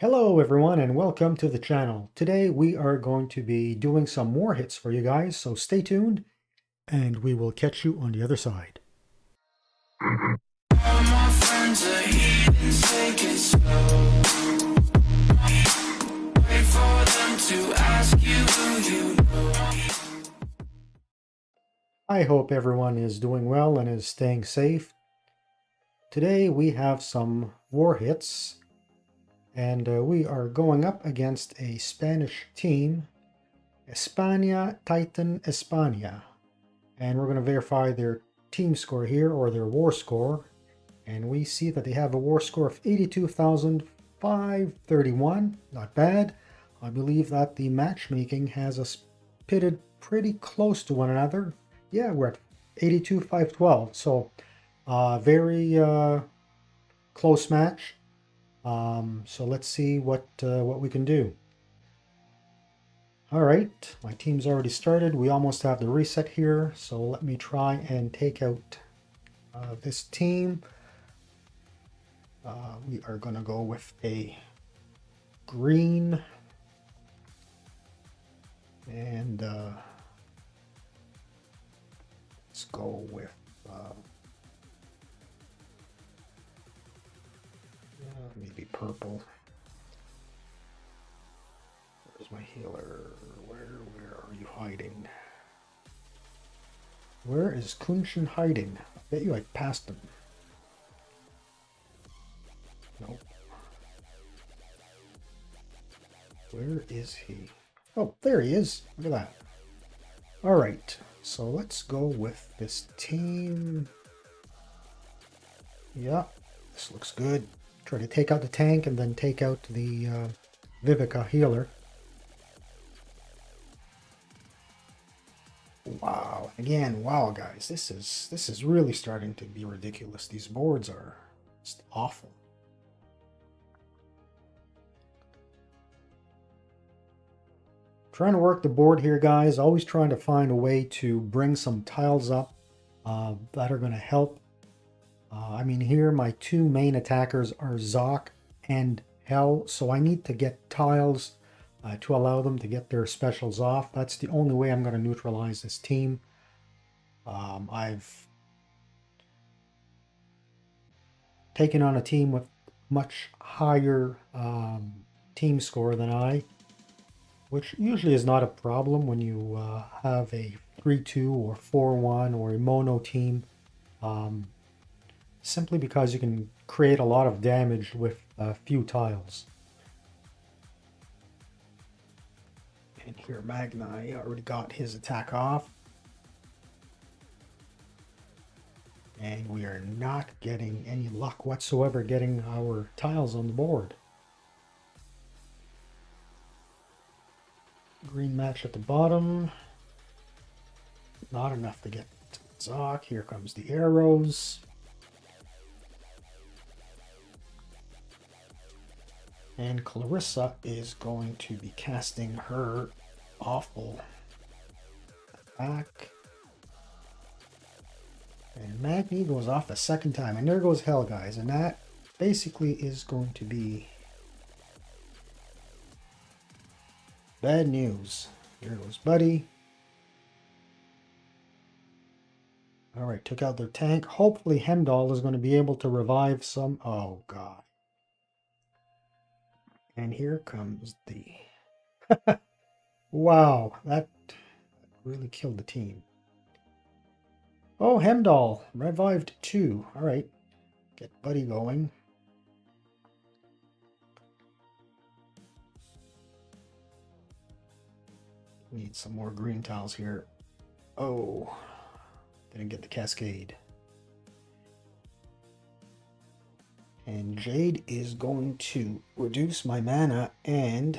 Hello everyone and welcome to the channel. Today we are going to be doing some more hits for you guys, so stay tuned and we will catch you on the other side. I hope everyone is doing well and is staying safe. Today we have some war hits and uh, we are going up against a Spanish team, España Titan España. And we're going to verify their team score here or their war score. And we see that they have a war score of 82,531. Not bad. I believe that the matchmaking has us pitted pretty close to one another. Yeah, we're at 82,512. So, uh, very uh, close match. Um, so let's see what uh, what we can do. All right, my team's already started. We almost have the reset here. So let me try and take out uh, this team. Uh, we are going to go with a green and uh, let's go with maybe purple. Where's my healer? Where where are you hiding? Where is Kunchen hiding? I bet you I passed him. Nope. Where is he? Oh, there he is. Look at that. All right, so let's go with this team. Yeah, this looks good. Try to take out the tank and then take out the uh, Vivica healer. Wow. Again, wow guys, this is this is really starting to be ridiculous. These boards are just awful. Trying to work the board here, guys. Always trying to find a way to bring some tiles up uh, that are going to help uh, I mean, here my two main attackers are Zoc and Hel, so I need to get tiles uh, to allow them to get their specials off. That's the only way I'm going to neutralize this team. Um, I've taken on a team with much higher um, team score than I, which usually is not a problem when you uh, have a 3-2 or 4-1 or a mono team. Um, simply because you can create a lot of damage with a few tiles. And here Magni already got his attack off. And we are not getting any luck whatsoever getting our tiles on the board. Green match at the bottom. Not enough to get Zoc. Here comes the arrows. And Clarissa is going to be casting her awful back. And Magni goes off the second time. And there goes Hel, guys. And that basically is going to be bad news. Here goes Buddy. Alright, took out their tank. Hopefully Heimdall is going to be able to revive some... Oh, God. And here comes the... wow, that really killed the team. Oh, Heimdall, revived too. All right, get Buddy going. Need some more green tiles here. Oh, didn't get the cascade. And Jade is going to reduce my mana and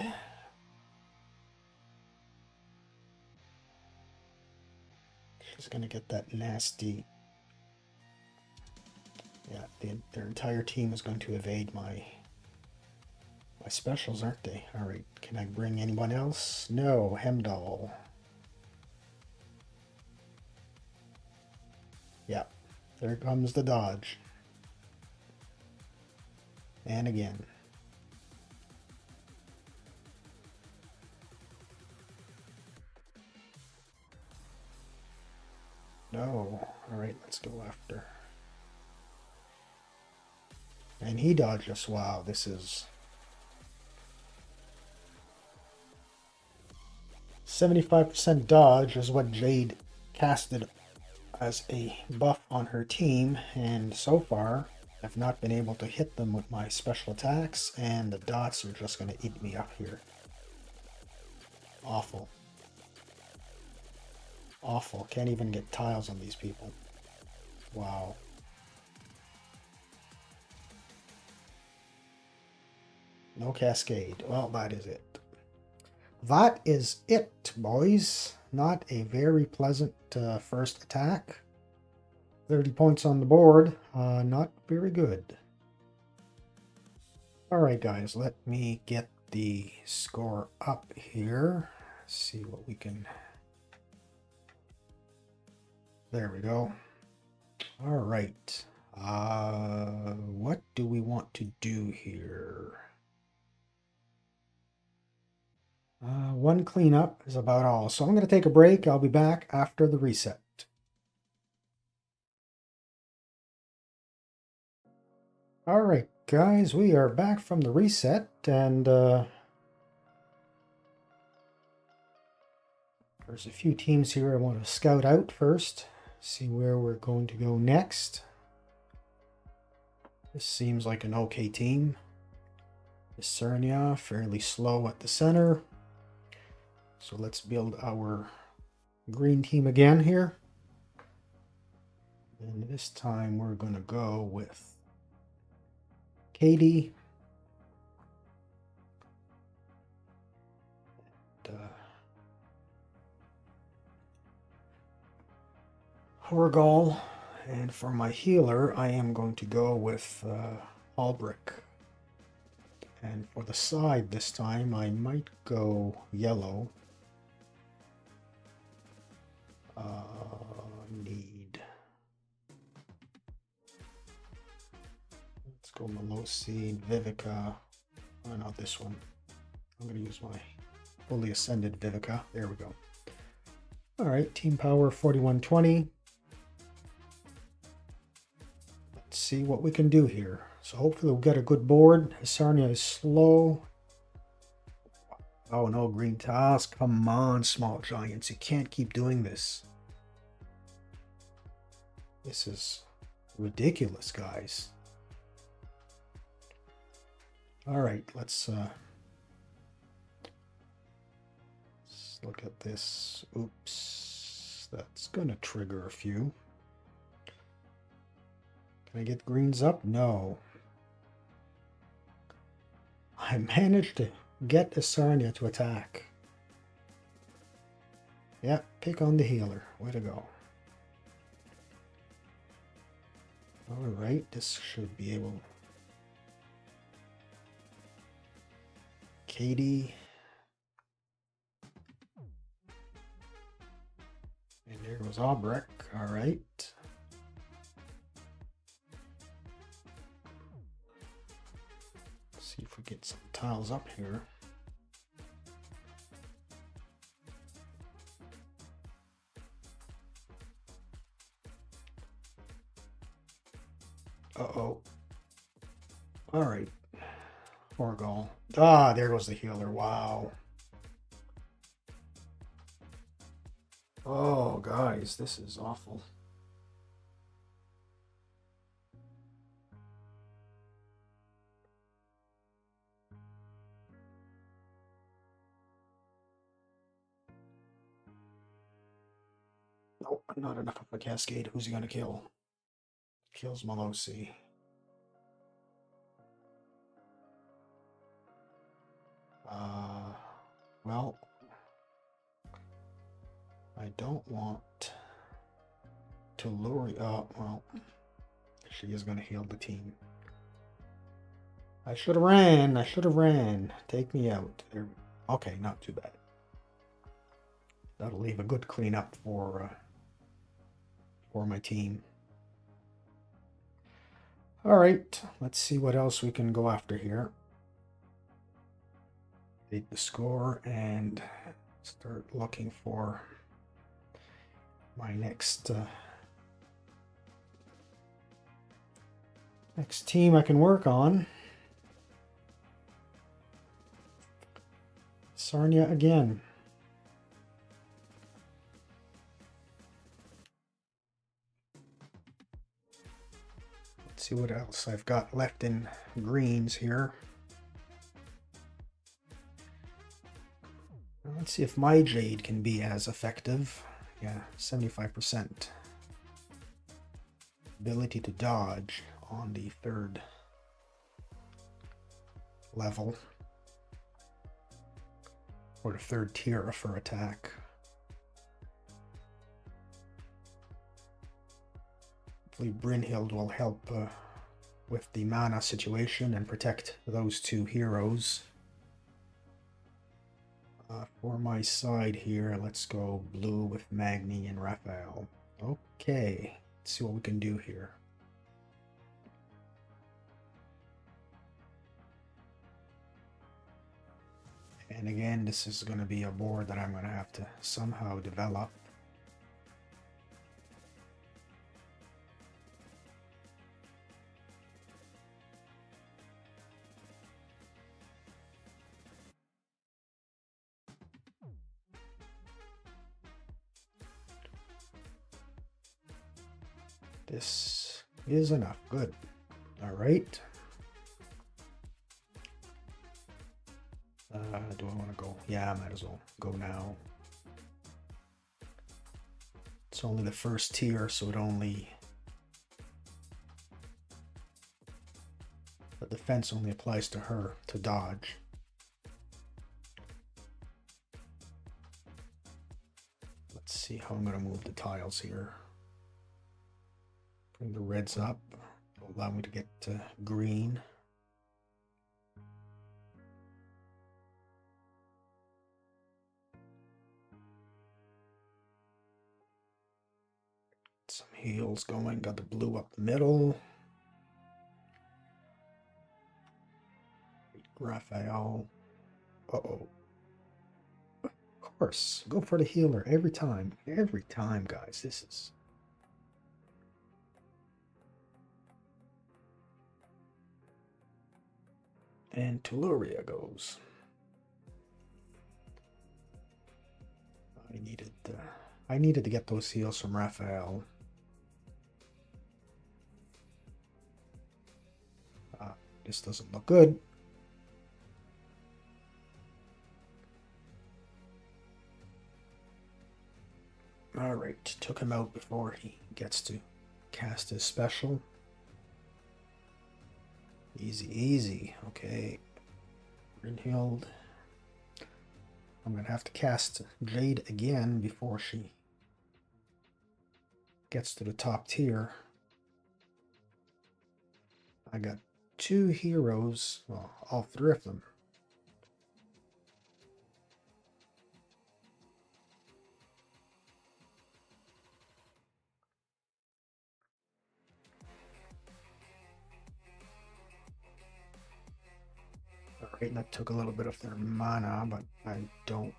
she's going to get that nasty. Yeah, the, their entire team is going to evade my my specials, aren't they? All right, can I bring anyone else? No, Heimdall. Yeah, there comes the dodge and again. No. All right, let's go after. And he dodged us. Wow, this is... 75% dodge is what Jade casted as a buff on her team, and so far, I've not been able to hit them with my special attacks, and the dots are just going to eat me up here. Awful. Awful. Can't even get tiles on these people. Wow. No cascade. Well, that is it. That is it, boys. Not a very pleasant uh, first attack. 30 points on the board. Uh, not very good. Alright, guys. Let me get the score up here. See what we can... There we go. Alright. Uh, what do we want to do here? Uh, one cleanup is about all. So I'm going to take a break. I'll be back after the reset. All right, guys, we are back from the reset and uh, there's a few teams here I want to scout out first, see where we're going to go next. This seems like an okay team. Cernia, fairly slow at the center. So let's build our green team again here. And this time we're going to go with Katie. And, uh, Horghall. And for my healer, I am going to go with uh, Alberich. And for the side this time, I might go yellow. Uh, go Melosi, Vivica. Oh, not this one. I'm going to use my fully ascended Vivica. There we go. All right, team power 4120. Let's see what we can do here. So hopefully we'll get a good board. Sarnia is slow. Oh no, green tiles. Come on, small giants. You can't keep doing this. This is ridiculous, guys. All right, let's, uh, let's look at this. Oops, that's gonna trigger a few. Can I get greens up? No. I managed to get Asarnia to attack. Yeah, pick on the healer. Way to go. Alright, this should be able... Katie. And there goes Alberich. Alright. See if we get some tiles up here. Uh-oh. All right. Horghall. Ah, there goes the healer. Wow. Oh, guys, this is awful. Nope, not enough of a cascade. Who's he gonna kill? Kills Melosi. Uh, well, I don't want to lure. Uh, well, she is going to heal the team. I should have ran. I should have ran. Take me out. Okay, not too bad. That'll leave a good cleanup for uh, for my team. All right, let's see what else we can go after here. Take the score and start looking for my next uh, next team I can work on. Sarnia again. Let's see what else I've got left in greens here. Let's see if my Jade can be as effective. Yeah, 75%. Ability to dodge on the third level. Or the third tier for attack. Hopefully Brynhild will help uh, with the mana situation and protect those two heroes. Uh, for my side here, let's go blue with Magni and Raphael. Okay, let's see what we can do here. And again, this is going to be a board that I'm going to have to somehow develop. This is enough. Good. All right. Uh, do I want to go? Yeah, I might as well go now. It's only the first tier, so it only... The defense only applies to her, to dodge. Let's see how I'm going to move the tiles here. Bring the reds up. Allow me to get to green. Some heals going. Got the blue up the middle. Raphael. Uh-oh. Of course. Go for the healer every time. Every time, guys. This is... And Telluria goes. I needed uh, I needed to get those heals from Raphael. Uh, this doesn't look good. Alright, took him out before he gets to cast his special. Easy, easy. Okay. Brynhild. I'm going to have to cast Jade again before she gets to the top tier. I got two heroes, well, all three of them. Alright, that took a little bit of their mana, but I don't.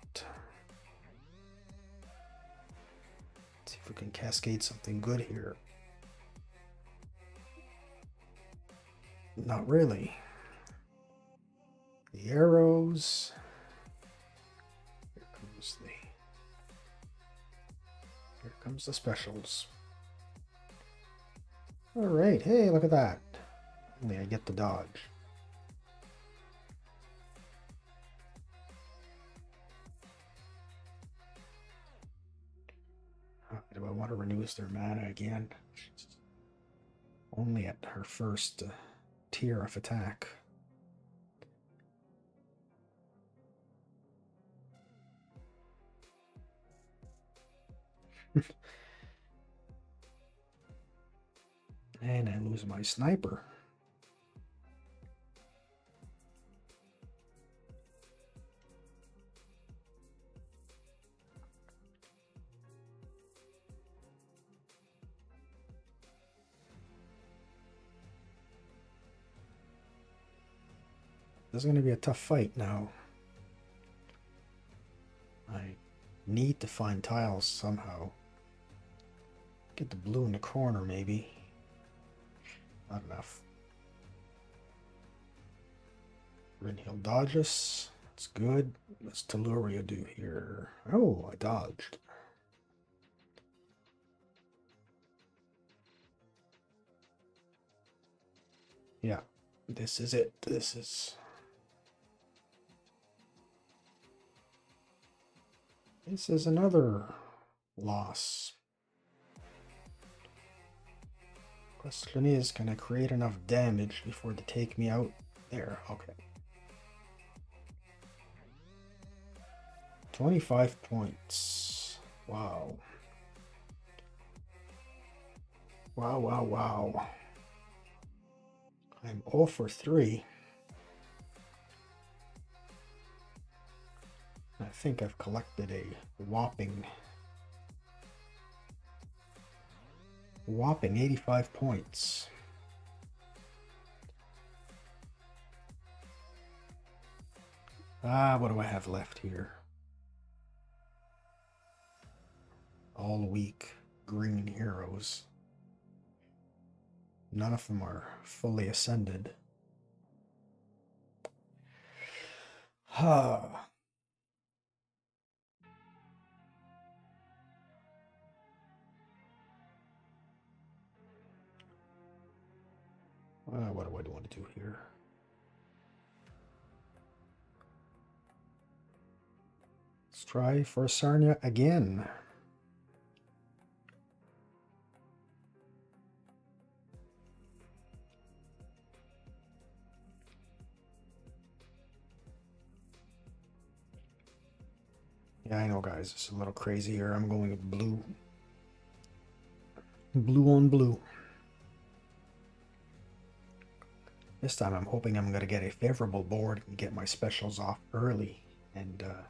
Let's see if we can cascade something good here. Not really. The arrows. Here comes the. Here comes the specials. Alright, hey, look at that. Only I get the dodge. I want to renew their mana again? Only at her first uh, tier of attack. and I lose my sniper. This is going to be a tough fight now. I need to find tiles somehow. Get the blue in the corner, maybe. Not enough. Brynhild dodges. That's good. What's Telluria do here? Oh, I dodged. Yeah, this is it. This is. This is another loss. Question is, can I create enough damage before they take me out? There, okay. 25 points. Wow. Wow, wow, wow. I'm 0 for 3. Think I've collected a whopping whopping 85 points. Ah, what do I have left here? All week green heroes. None of them are fully ascended. Ha. Uh, what do I want to do here? Let's try for Sarnia again. Yeah, I know, guys. It's a little crazy here. I'm going with blue. Blue on blue. This time I'm hoping I'm going to get a favorable board and get my specials off early and uh,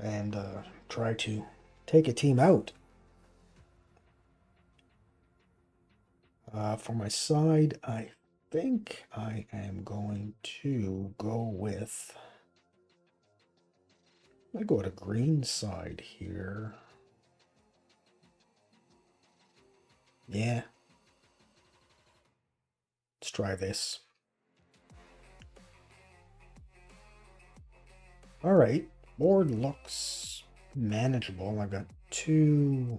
and uh, try to take a team out. Uh, for my side, I think I am going to go with. I go to green side here. Yeah. Let's try this. All right, board looks manageable. I've got two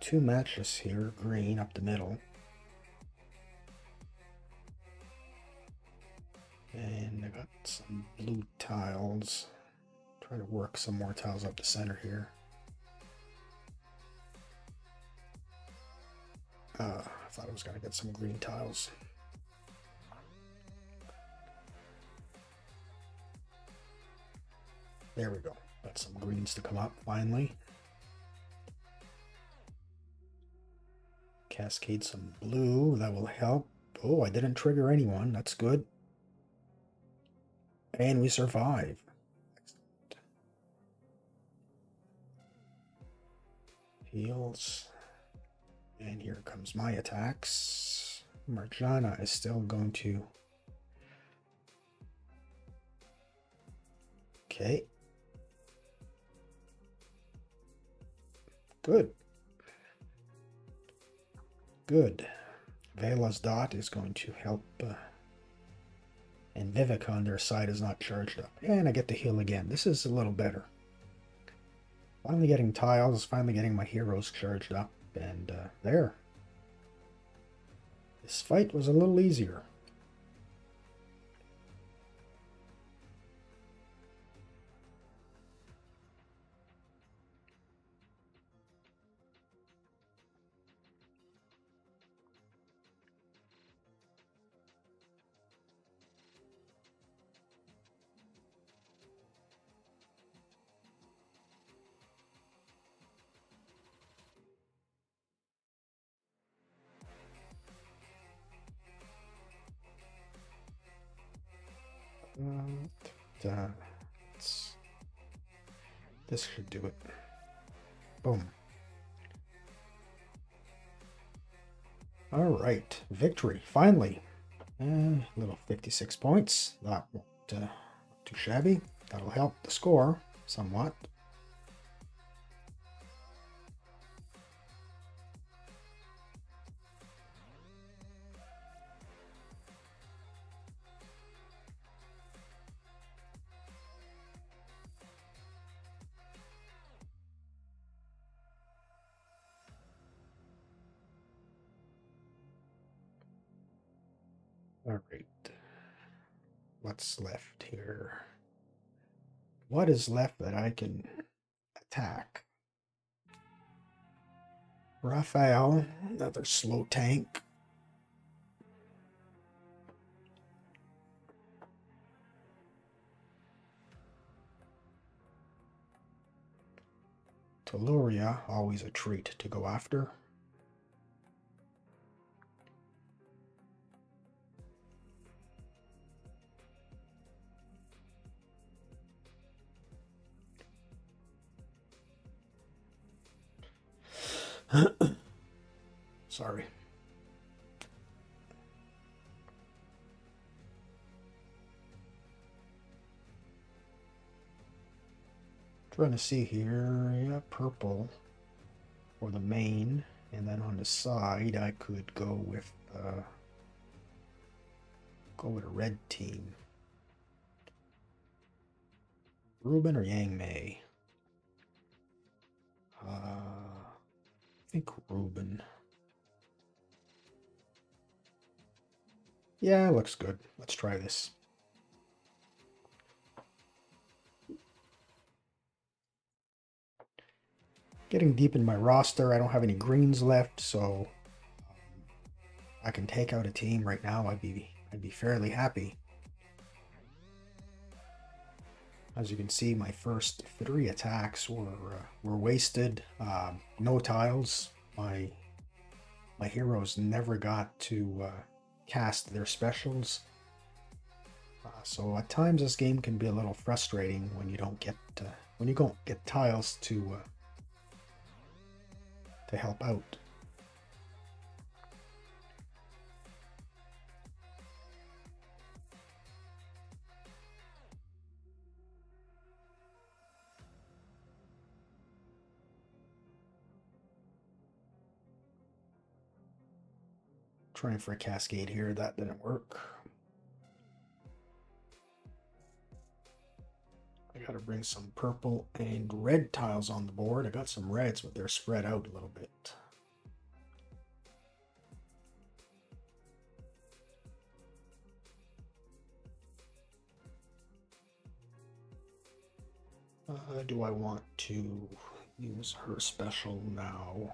two matches here, green up the middle. And I've got some blue tiles. Try to work some more tiles up the center here. Uh, I thought I was going to get some green tiles. There we go. Got some greens to come up finally. Cascade some blue. That will help. Oh, I didn't trigger anyone. That's good. And we survive. Heals. And here comes my attacks. Marjana is still going to... Okay. Good. Good. Vela's dot is going to help... Uh, and Vivek on their side is not charged up. And I get to heal again. This is a little better. Finally getting tiles, finally getting my heroes charged up. And uh, there. This fight was a little easier. Boom. All right, victory, finally. Uh, little 56 points, not uh, too shabby. That'll help the score somewhat. What's left here? What is left that I can attack? Raphael, another slow tank. Telluria, always a treat to go after. Sorry. Trying to see here, yeah, purple for the main, and then on the side I could go with uh, go with a red team. Ruben or Yang Mei? Uh, think Ruben. Yeah, looks good. Let's try this. Getting deep in my roster, I don't have any greens left, so um, I can take out a team right now. I'd be I'd be fairly happy. As you can see, my first three attacks were uh, were wasted. Uh, no tiles. My my heroes never got to uh, cast their specials. Uh, so at times this game can be a little frustrating when you don't get uh, when you don't get tiles to uh, to help out. Trying for a cascade here, that didn't work. I gotta bring some purple and red tiles on the board. I got some reds, but they're spread out a little bit. Uh, do I want to use her special now?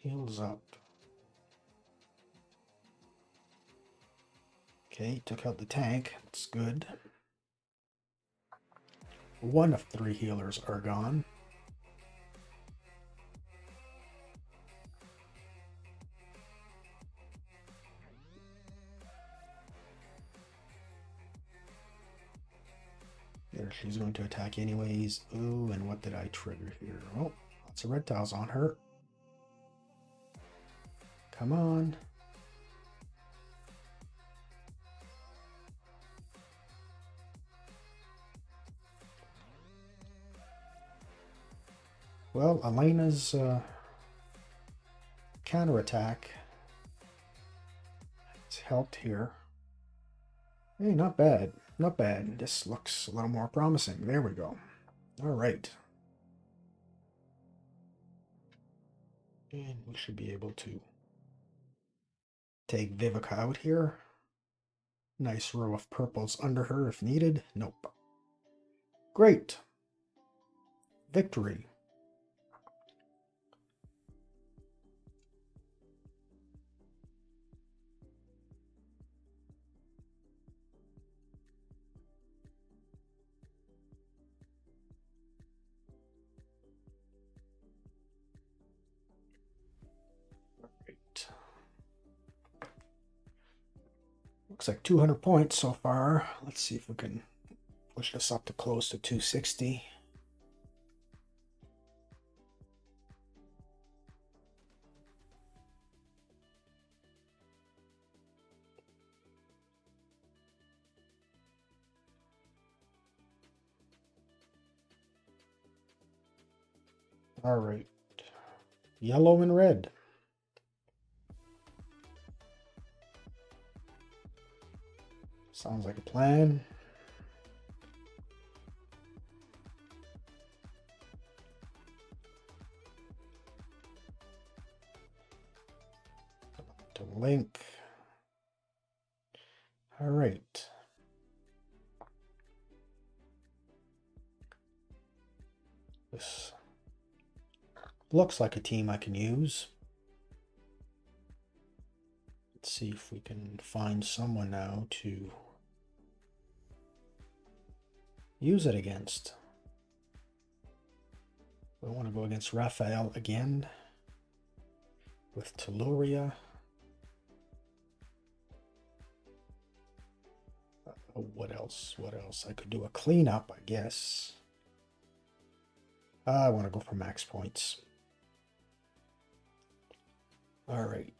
Heals up. Okay, took out the tank. That's good. One of three healers are gone. There, she's going to attack anyways. Ooh, and what did I trigger here? Oh, lots of red tiles on her. Come on. Well, Elena's uh, counterattack has helped here. Hey, not bad. Not bad. This looks a little more promising. There we go. All right. And we should be able to take Vivica out here. Nice row of purples under her if needed. Nope. Great. Victory. Looks like 200 points so far. Let's see if we can push this up to close to 260. All right. Yellow and red. Sounds like a plan. To link. All right. This looks like a team I can use. Let's see if we can find someone now to use it against. We want to go against Raphael again with Telluria. Uh, what else? What else? I could do a cleanup, I guess. I want to go for max points. All right.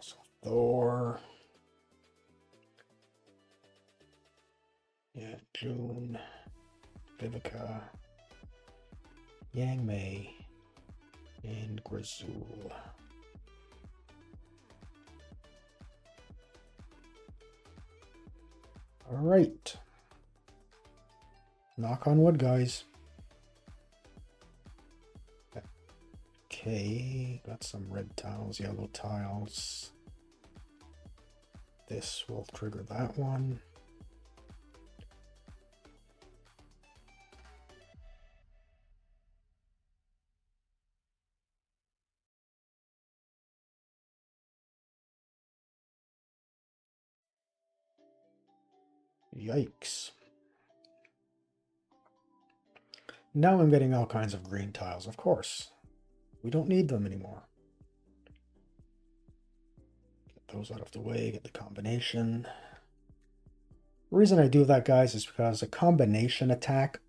So Thor. Yeah, June. Vivica. Yang Mei. And Grazul. All right. Knock on wood, guys. Okay, got some red tiles, yellow tiles. This will trigger that one. Yikes. Now I'm getting all kinds of green tiles, of course. We don't need them anymore. Get those out of the way, get the combination. The reason I do that, guys, is because a combination attack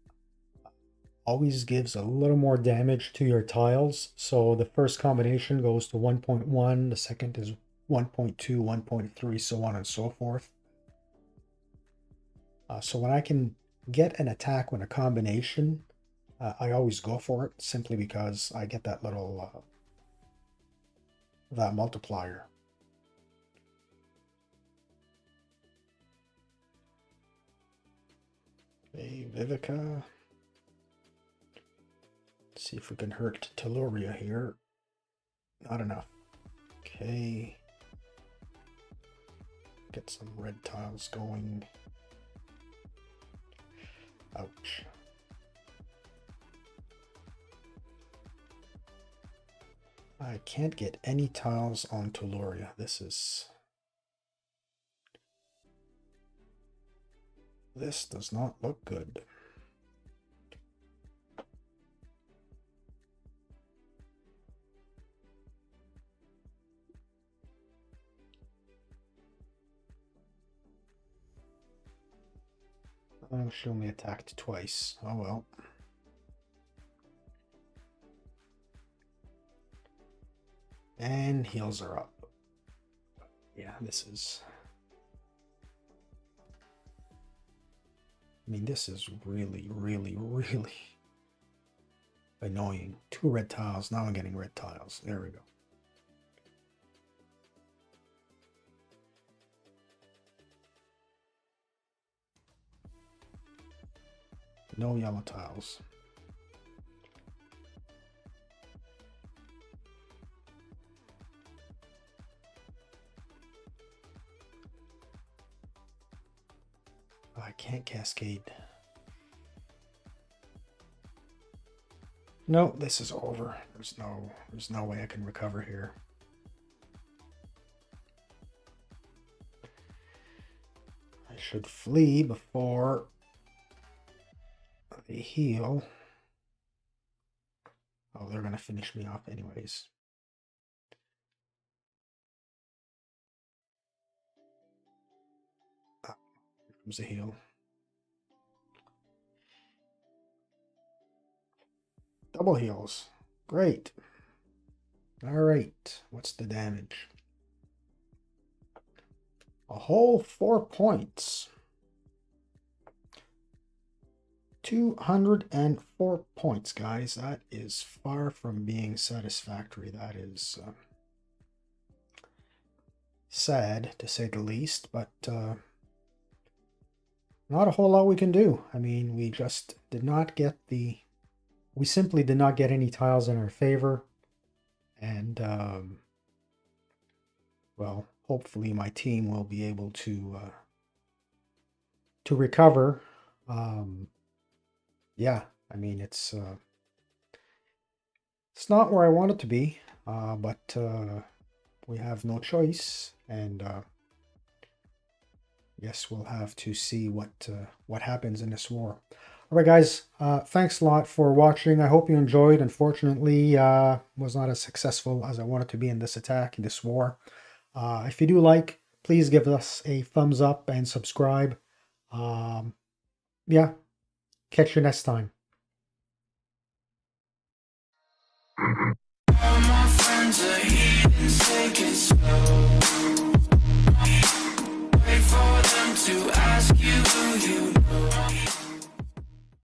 always gives a little more damage to your tiles. So the first combination goes to 1.1, the second is 1.2, 1.3, so on and so forth. Uh, so when I can get an attack with a combination, uh, I always go for it simply because I get that little uh, that multiplier. Okay, Vivica. Let's see if we can hurt Telluria here. Not enough. Okay. Get some red tiles going. Ouch. I can't get any tiles on Telluria. This is... This does not look good. Oh, she only attacked twice. Oh well. And heals are up. Yeah, this is... I mean, this is really, really, really annoying. Two red tiles. Now I'm getting red tiles. There we go. No yellow tiles. I can't cascade. No, this is over. There's no there's no way I can recover here. I should flee before heal. Oh, they're gonna finish me off anyways. Ah, here Comes a heal. Double heals. Great. All right. What's the damage? A whole four points. 204 points, guys. That is far from being satisfactory. That is uh, sad, to say the least, but uh, not a whole lot we can do. I mean, we just did not get the... We simply did not get any tiles in our favor. And, um, well, hopefully my team will be able to uh, to recover. Um, yeah, I mean it's uh, it's not where I want it to be, uh, but uh, we have no choice, and uh, yes, we'll have to see what uh, what happens in this war. All right, guys, uh, thanks a lot for watching. I hope you enjoyed. Unfortunately, uh, was not as successful as I wanted to be in this attack, in this war. Uh, if you do like, please give us a thumbs up and subscribe. Um, yeah, Catch you next time. To ask you who you